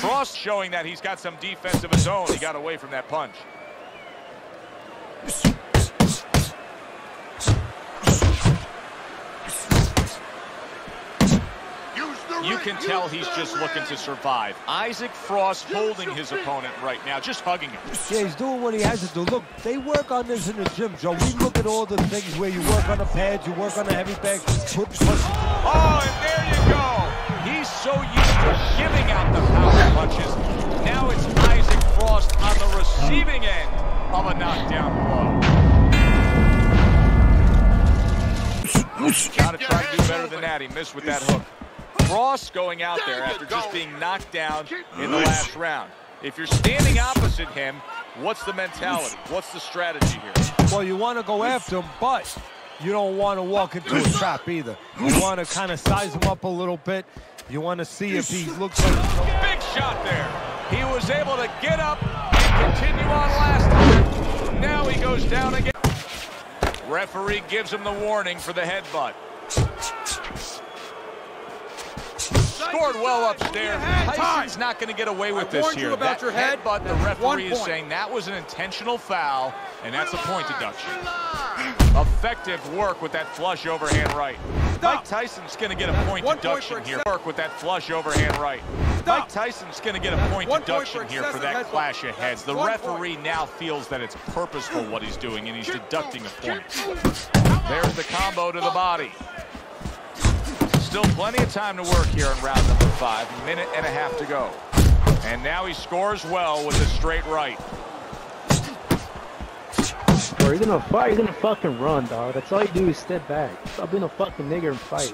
Frost showing that he's got some defense of his own. He got away from that punch. You can tell he's just looking to survive. Isaac Frost holding his opponent right now, just hugging him. Yeah, he's doing what he has to do. Look, they work on this in the gym, Joe. We look at all the things where you work on the pads, you work on the heavy bag, put punches. Oh, and there you go. He's so used to giving out the power punches. Now it's Isaac Frost on the receiving end of a knockdown blow. Gotta try to do better than that. He missed with that hook. Frost going out there after just being knocked down in the last round. If you're standing opposite him, what's the mentality? What's the strategy here? Well, you want to go after him, but you don't want to walk into a trap either. You want to kind of size him up a little bit. You want to see if he looks like Big shot there. He was able to get up and continue on last time. Now he goes down again. Referee gives him the warning for the headbutt. Scored well upstairs. Tyson's not going to get away with I this here. you about that your head. but the referee is saying that was an intentional foul, and that's a point deduction. Effective work with that flush overhand right. Mike Tyson's going to get a point one point deduction here. Work with that flush overhand right. Mike Tyson's going to get a point one point deduction for here for that clash of heads. The One referee now feels that it's purposeful what he's doing, and he's deducting a point. There's the combo to the body. Still plenty of time to work here in round number five. Minute and a half to go. And now he scores well with a straight right. Bro, you're gonna fight, you're gonna fucking run, dog. That's all you do is step back. Stop being a fucking nigger and fight.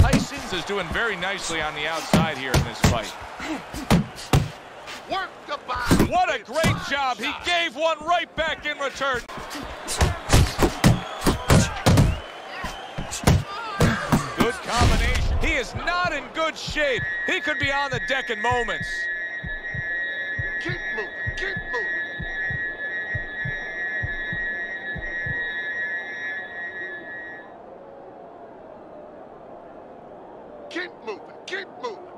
Tyson's is doing very nicely on the outside here in this fight. Work the body. What a great job. He gave one right back in return. not in good shape. He could be on the deck in moments. Keep moving, keep moving. Keep moving, keep moving.